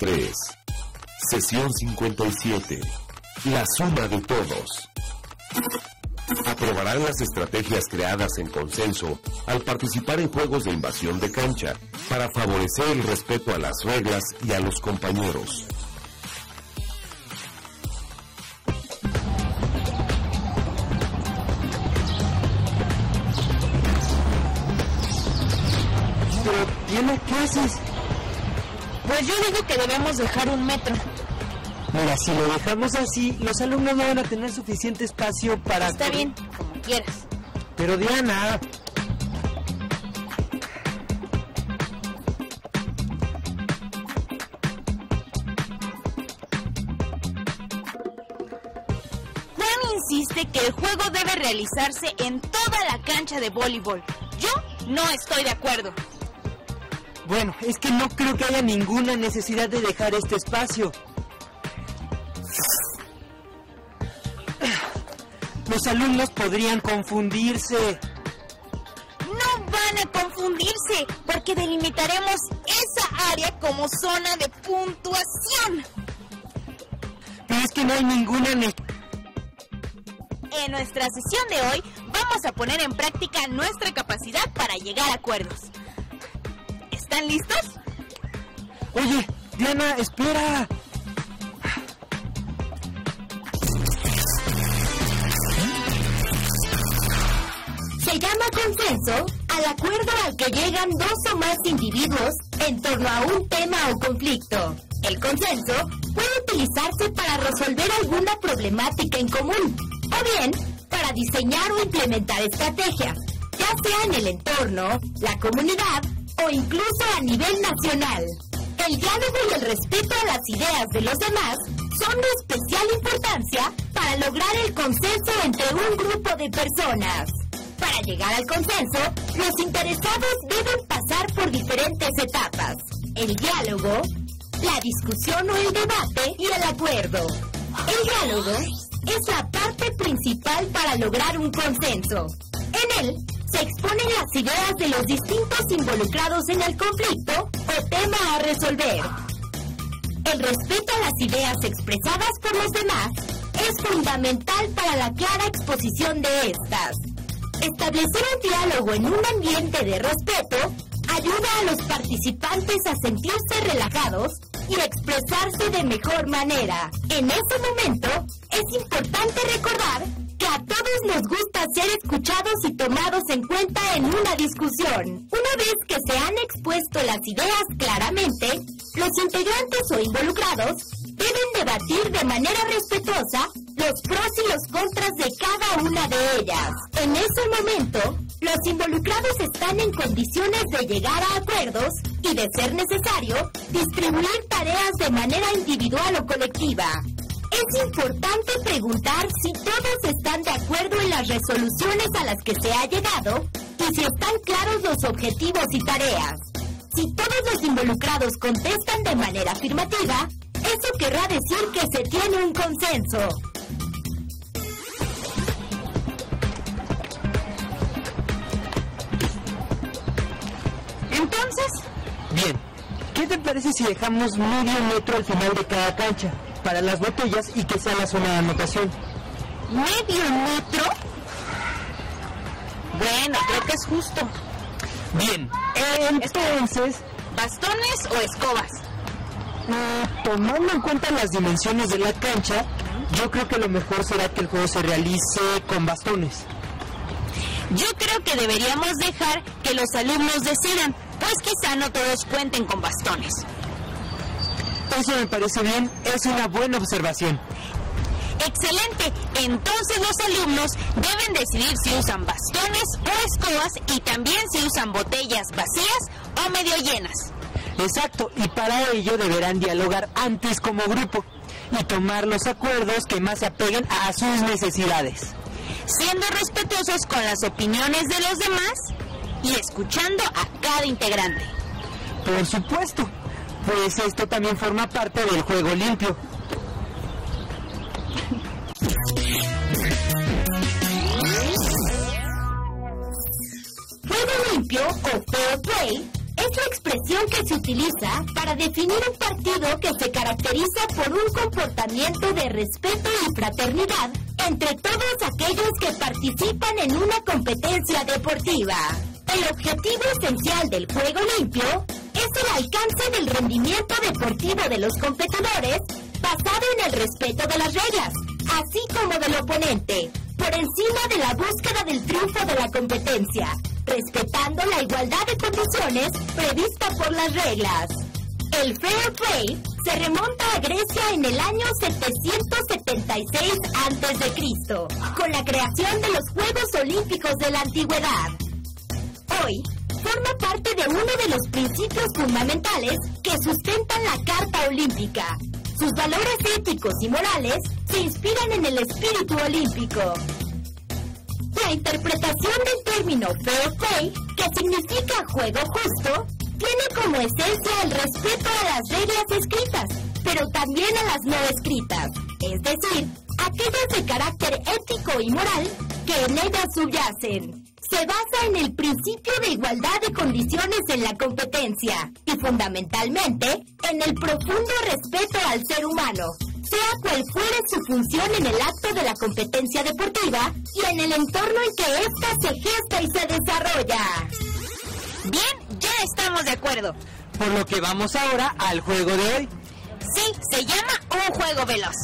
Bloque 4. Secuencia 3. Sesión 57. La suma de todos. Aprobarán las estrategias creadas en consenso al participar en juegos de invasión de cancha para favorecer el respeto a las reglas y a los compañeros. Digo que debemos dejar un metro. Mira, si lo dejamos así, los alumnos no van a tener suficiente espacio para... Está bien, como quieras. Pero Diana, Juan insiste que el juego debe realizarse en toda la cancha de voleibol. Yo no estoy de acuerdo. Bueno, es que no creo que haya ninguna necesidad de dejar este espacio. Los alumnos podrían confundirse. No van a confundirse, porque delimitaremos esa área como zona de puntuación. Pero es que no hay ninguna ne- En nuestra sesión de hoy vamos a poner en práctica nuestra capacidad para llegar a acuerdos. ¿Están listos? Oye, Diana, espera. Se llama consenso al acuerdo al que llegan dos o más individuos en torno a un tema o conflicto. El consenso puede utilizarse para resolver alguna problemática en común o bien para diseñar o implementar estrategias, ya sea en el entorno, la comunidad o incluso a nivel nacional. El diálogo y el respeto a las ideas de los demás son de especial importancia para lograr el consenso entre un grupo de personas. Para llegar al consenso, los interesados deben pasar por diferentes etapas. El diálogo, la discusión o el debate y el acuerdo. El diálogo es la parte principal para lograr un consenso. En él exponen las ideas de los distintos involucrados en el conflicto o tema a resolver. El respeto a las ideas expresadas por los demás es fundamental para la clara exposición de estas. Establecer un diálogo en un ambiente de respeto ayuda a los participantes a sentirse relajados y expresarse de mejor manera. En ese momento, es importante recordar que a todos nos gusta escuchados y tomados en cuenta en una discusión. Una vez que se han expuesto las ideas claramente, los integrantes o involucrados deben debatir de manera respetuosa los pros y los contras de cada una de ellas. En ese momento, los involucrados están en condiciones de llegar a acuerdos y, de ser necesario, distribuir tareas de manera individual o colectiva. Es importante preguntar si todos resoluciones a las que se ha llegado y si están claros los objetivos y tareas. Si todos los involucrados contestan de manera afirmativa, eso querrá decir que se tiene un consenso. Entonces, Bien, ¿qué te parece si dejamos medio metro al final de cada cancha para las botellas y que sea la zona de anotación? ¿Medio metro? Bueno, creo que es justo. Bien, entonces, ¿Bastones o escobas? ah, tomando en cuenta las dimensiones de la cancha, yo creo que lo mejor será que el juego se realice con bastones. Yo creo que deberíamos dejar que los alumnos decidan, pues quizá no todos cuenten con bastones. Eso me parece bien, es una buena observación. Excelente, entonces los alumnos deben decidir si usan bastones o escobas y también si usan botellas vacías o medio llenas. Exacto, y para ello deberán dialogar antes como grupo y tomar los acuerdos que más se apeguen a sus necesidades. siendo respetuosos con las opiniones de los demás y escuchando a cada integrante. Por supuesto, pues esto también forma parte del juego limpio. O fair play es la expresión que se utiliza para definir un partido que se caracteriza por un comportamiento de respeto y fraternidad entre todos aquellos que participan en una competencia deportiva. El objetivo esencial del juego limpio es el alcance del rendimiento deportivo de los competidores basado en el respeto de las reglas, así como del oponente, por encima de la búsqueda del triunfo de la competencia, respetando la igualdad de condiciones prevista por las reglas. El fair play se remonta a Grecia en el año 776 a.C., con la creación de los Juegos Olímpicos de la Antigüedad. Hoy, forma parte de uno de los principios fundamentales que sustentan la Carta Olímpica. Sus valores éticos y morales se inspiran en el espíritu olímpico. La interpretación del término fair play, que significa juego justo, tiene como esencia el respeto a las reglas escritas, pero también a las no escritas, es decir, aquellas de carácter ético y moral que en ellas subyacen. Se basa en el principio de igualdad de condiciones en la competencia y fundamentalmente en el profundo respeto al ser humano, sea cual fuere su función en el acto de la competencia deportiva y en el entorno en que ésta se gesta y se desarrolla. Bien, ya estamos de acuerdo. Por lo que vamos ahora al juego de hoy. Sí, se llama un juego veloz.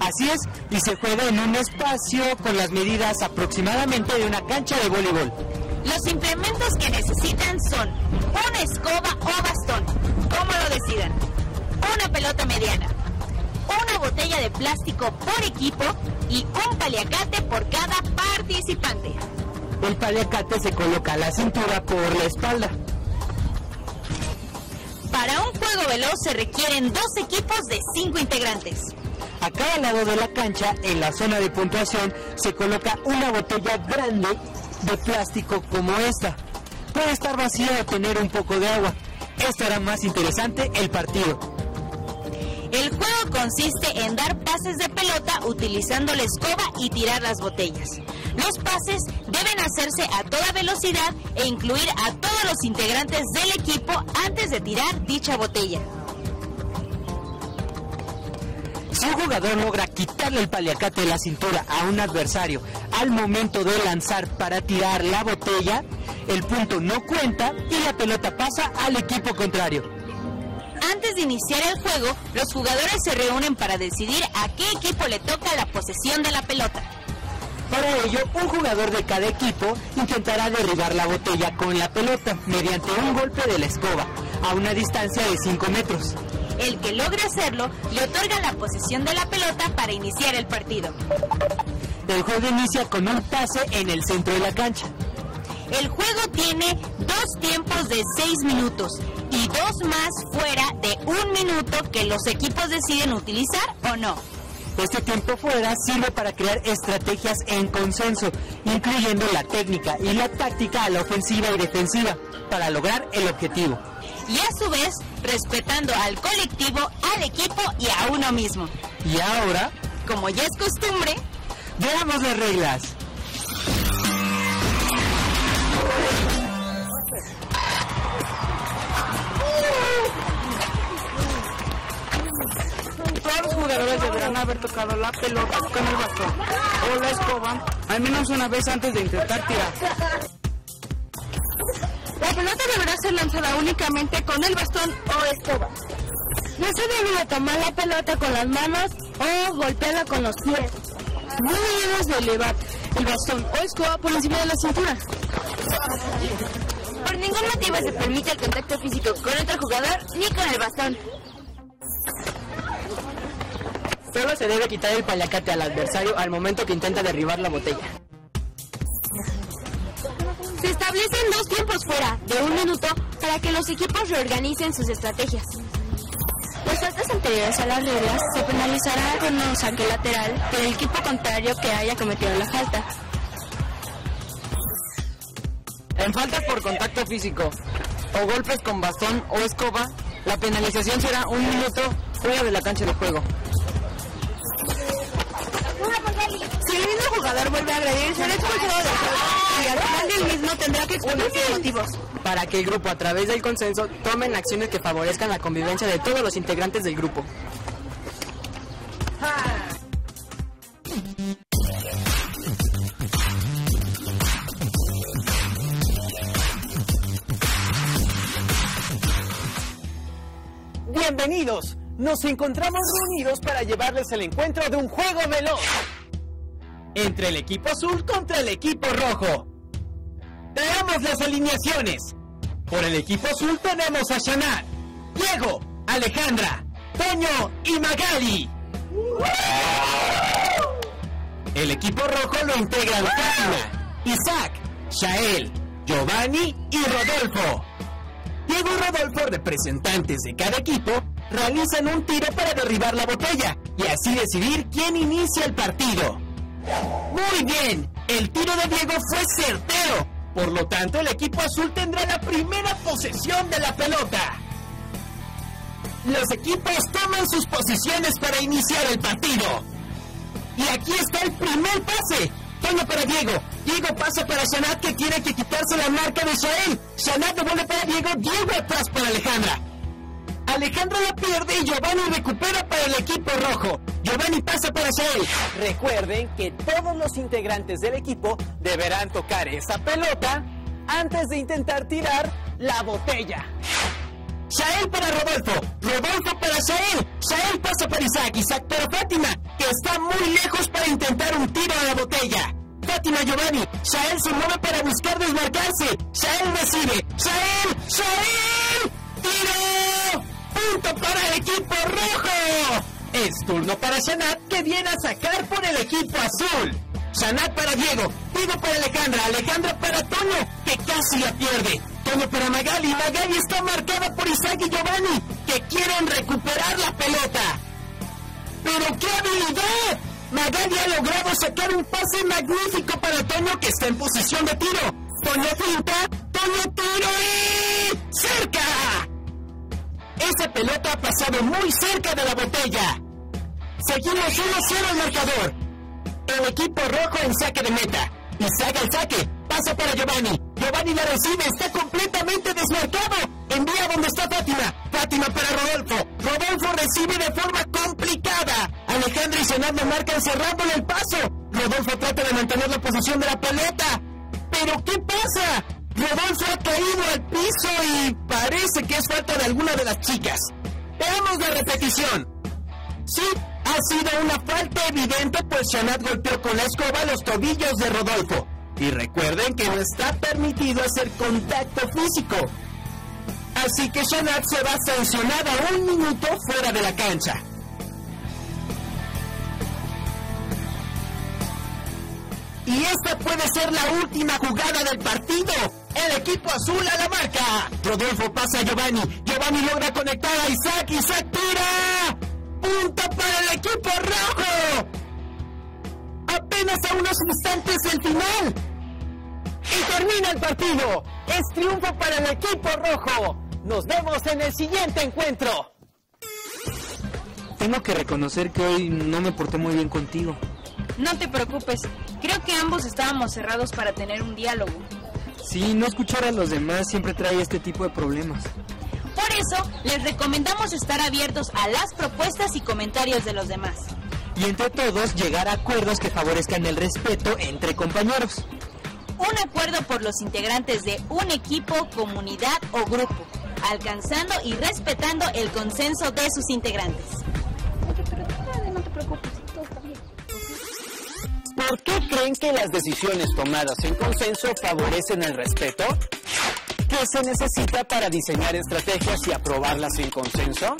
Así es, y se juega en un espacio con las medidas aproximadamente de una cancha de voleibol. Los implementos que necesitan son una escoba o bastón, como lo decidan, una pelota mediana, una botella de plástico por equipo y un paliacate por cada participante. El paliacate se coloca a la cintura por la espalda. Para un juego veloz se requieren dos equipos de cinco integrantes. A cada lado de la cancha, en la zona de puntuación, se coloca una botella grande de plástico como esta. Puede estar vacía o tener un poco de agua. Esto hará más interesante el partido. El juego consiste en dar pases de pelota utilizando la escoba y tirar las botellas. Los pases deben hacerse a toda velocidad e incluir a todos los integrantes del equipo antes de tirar dicha botella. Si un jugador logra quitarle el paliacate de la cintura a un adversario al momento de lanzar para tirar la botella, el punto no cuenta y la pelota pasa al equipo contrario. Antes de iniciar el juego, los jugadores se reúnen para decidir a qué equipo le toca la posesión de la pelota. Para ello, un jugador de cada equipo intentará derribar la botella con la pelota mediante un golpe de la escoba a una distancia de 5 metros. El que logre hacerlo le otorga la posesión de la pelota para iniciar el partido. El juego inicia con un pase en el centro de la cancha. El juego tiene dos tiempos de seis minutos y dos más fuera de un minuto que los equipos deciden utilizar o no. Este tiempo fuera sirve para crear estrategias en consenso, incluyendo la técnica y la táctica a la ofensiva y defensiva, para lograr el objetivo. Y a su vez, respetando al colectivo, al equipo y a uno mismo. Y ahora, Como ya es costumbre, veamos las reglas. Los jugadores deberán haber tocado la pelota con el bastón o la escoba al menos una vez antes de intentar tirar. La pelota deberá ser lanzada únicamente con el bastón o escoba. No se debe de tomar la pelota con las manos o golpearla con los pies. No debemos de elevar el bastón o escoba por encima de la cintura. por ningún motivo se permite el contacto físico con otro jugador ni con el bastón. Solo se debe quitar el paliacate al adversario al momento que intenta derribar la botella. Se establecen dos tiempos fuera de un minuto para que los equipos reorganicen sus estrategias. Las faltas anteriores a las reglas se penalizará con un saque lateral por el equipo contrario que haya cometido la falta. En faltas por contacto físico o golpes con bastón o escoba, la penalización será un minuto fuera de la cancha de juego. Jugador vuelve a agredir, será expulsado del juego y al final del mismo tendrá que exponer sus motivos. Para que el grupo, a través del consenso, tomen acciones que favorezcan la convivencia de todos los integrantes del grupo. Bienvenidos. Nos encontramos reunidos para llevarles el encuentro de un juego veloz. Entre el equipo azul contra el equipo rojo. Veamos las alineaciones. Por el equipo azul tenemos a Shanat, Diego, Alejandra, Toño y Magali. El equipo rojo lo integran Fátima, Isaac, Shael, Giovanni y Rodolfo. Diego y Rodolfo, representantes de cada equipo, realizan un tiro para derribar la botella y así decidir quién inicia el partido. Muy bien, el tiro de Diego fue certero, por lo tanto el equipo azul tendrá la primera posesión de la pelota. Los equipos toman sus posiciones para iniciar el partido. Y aquí está el primer pase. Toño para Diego. Diego pasa para Shanat que tiene que quitarse la marca de Shael. Shanat devuelve para Diego. Diego atrás para Alejandra. Alejandra la pierde y Giovanni recupera para el equipo rojo. Giovanni pasa para Shael. Recuerden que todos los integrantes del equipo deberán tocar esa pelota antes de intentar tirar la botella. Shael para Rodolfo, Rodolfo para Shael, Shael pasa para Isaac, Isaac para Fátima, que está muy lejos para intentar un tiro a la botella. Fátima Giovanni, Shael se mueve para buscar desmarcarse, Shael recibe, Shael, Shael, tiro, punto para el equipo rojo. Es turno para Shanat que viene a sacar por el equipo azul. Shanat para Diego, Diego para Alejandra, Alejandra para Toño, que casi la pierde. Toño para Magali, Magali está marcada por Isaac y Giovanni, que quieren recuperar la pelota. ¡Pero qué habilidad! Magali ha logrado sacar un pase magnífico para Toño, que está en posición de tiro. Toño finta, Toño tiro y... ¡Cerca! Esa pelota ha pasado muy cerca de la botella. Seguimos 1-0 el marcador. El equipo rojo en saque de meta. Isaac al saque. Pasa para Giovanni. Giovanni la recibe. Está completamente desmarcado. Envía donde está Fátima. Fátima para Rodolfo. Rodolfo recibe de forma complicada. Alejandro y Senat lo marcan cerrándole el paso. Rodolfo trata de mantener la posición de la pelota. ¿Pero qué pasa? Rodolfo ha caído al piso y parece que es falta de alguna de las chicas. Veamos la repetición. Sí, ha sido una falta evidente pues Shanat golpeó con la escoba los tobillos de Rodolfo. Y recuerden que no está permitido hacer contacto físico. Así que Shanat se va sancionada un minuto fuera de la cancha. Y esta puede ser la última jugada del partido. El equipo azul a la marca. Rodolfo pasa a Giovanni. Giovanni logra conectar a Isaac. Isaac tira. Punto para el equipo rojo. Apenas a unos instantes del final. Y termina el partido. Es triunfo para el equipo rojo. Nos vemos en el siguiente encuentro. Tengo que reconocer que hoy no me porté muy bien contigo. No te preocupes, creo que ambos estábamos cerrados para tener un diálogo. Sí, no escuchar a los demás siempre trae este tipo de problemas. Por eso, les recomendamos estar abiertos a las propuestas y comentarios de los demás. Y entre todos llegar a acuerdos que favorezcan el respeto entre compañeros. Un acuerdo por los integrantes de un equipo, comunidad o grupo, alcanzando y respetando el consenso de sus integrantes. ¿Por qué creen que las decisiones tomadas en consenso favorecen el respeto? ¿Qué se necesita para diseñar estrategias y aprobarlas en consenso?